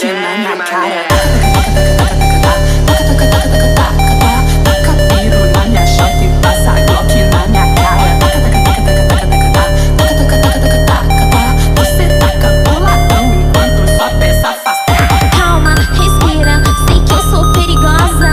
looking my narcotic.